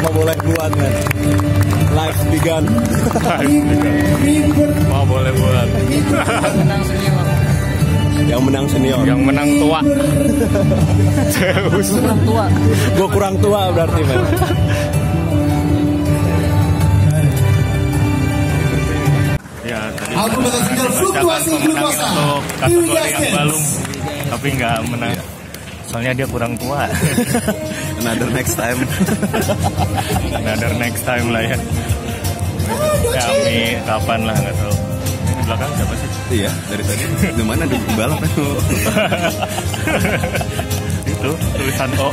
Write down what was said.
buat men. Live begun. Mau boleh buat. Yang menang senior. Yang menang tua. Zeus. tua Gue kurang tua berarti men. Ya, tadi Fluktuasi pemenang Glukosa. untuk kategori yang balung. Tapi nggak menang. Soalnya dia kurang tua. Another next time. Another next time lah ya. Ya, Mi, kapan lah nggak tahu. Di belakang siapa sih? iya dari tadi. Di mana di balap kan? Itu tulisan O.